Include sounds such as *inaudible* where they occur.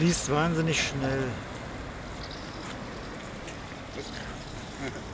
fließt wahnsinnig schnell. *laughs*